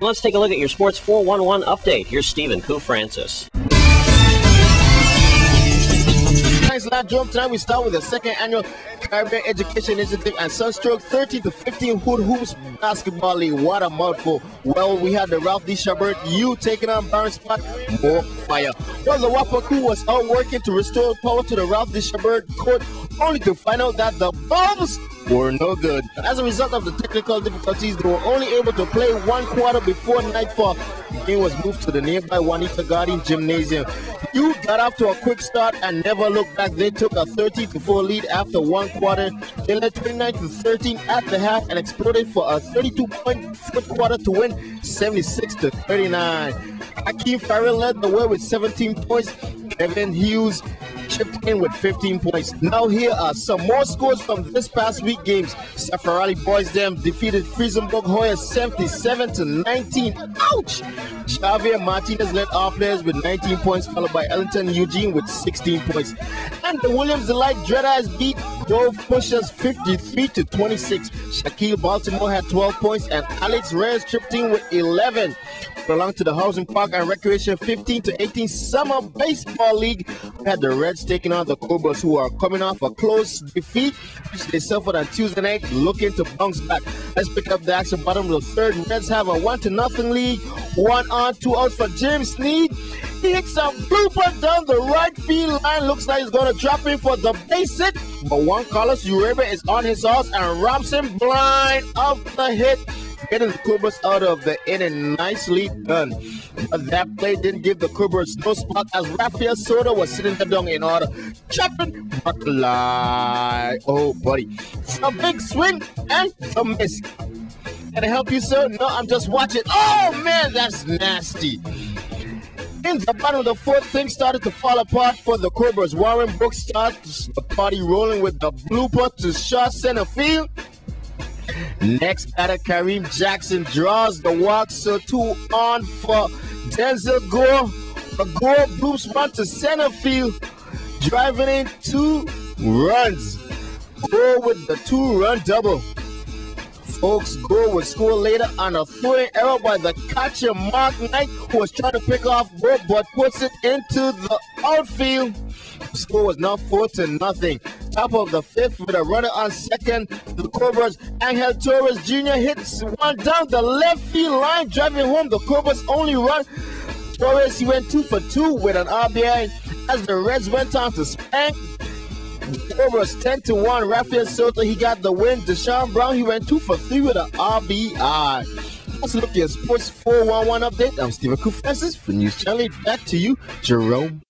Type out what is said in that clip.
Let's take a look at your Sports 411 update. Here's Stephen Koo Francis. Thanks, Lad Jerome. Tonight we start with the second annual Caribbean Education Initiative and Sunstroke 13 to 15 Hood Hoops Basketball League. What a mouthful. Well, we had the Ralph de Chabert, you taking on Barren Spot, more fire. Well, the Wapaku was out working to restore power to the Ralph de Chabert court, only to find out that the bulbs were no good. As a result of the technical difficulties, they were only able to play one quarter before nightfall. Game was moved to the nearby Juanita Garden Gymnasium. You got off to a quick start and never looked back. They took a 30 to 4 lead after one quarter. They led 29 to 13 at the half and exploded for a 32 point fourth quarter to win 76 to 39. Hakeem Farrell led the way with 17 points. Kevin Hughes chipped in with 15 points. Now here are some more scores from this past week games. Safarali Boys Dam defeated Friesenburg Hoya 77 to 19. Ouch! Xavier Martinez led our players with 19 points, followed by Ellington Eugene with 16 points. And the Williams Delight Dreadeyes beat Dove Pushers 53 to 26. Shaquille Baltimore had 12 points, and Alex Reyes chipped in with 11 belong to the Housing Park and Recreation 15 to 18 Summer Baseball League. Had the Reds taking on the Cobras, who are coming off a close defeat, they suffered on Tuesday night, looking to bounce back. Let's pick up the action. Bottom of the third, Reds have a one to nothing lead. One on, two out for James Sneed. He hits a blooper down the right field line. Looks like he's gonna drop in for the base hit. But one Carlos Uribe is on his horse and robs him blind of the hit getting the Cobras out of the inning. Nicely done. But that play didn't give the Cobras no spot as Rafael Soto was sitting there down in order. Chopping Buckeye. Oh, buddy. Some big swing and some miss. Can I help you, sir? No, I'm just watching. Oh, man, that's nasty. In the bottom of the fourth, things started to fall apart for the Cobras. Warren Brooks starts the party rolling with the blooper to short center field. Next batter, Kareem Jackson draws the walk, so two on for Denzel Gore. A Gore bloops one to center field, driving in two runs. Gore with the two-run double. Folks, Gore would score later on a throwing error by the catcher Mark Knight, who was trying to pick off Gore, but puts it into the outfield. The score was now four to nothing. Top of the fifth with a runner on second. The Cobras, Angel Torres Jr. hits one down the left field line, driving home the Cobras' only run. Torres, he went two for two with an RBI as the Reds went on to spank Cobras 10 to 1. Rafael Soto, he got the win. Deshaun Brown, he went 2 for 3 with an RBI. Let's look at Sports 411 update. I'm Stephen Koo for News Channel. Back to you, Jerome.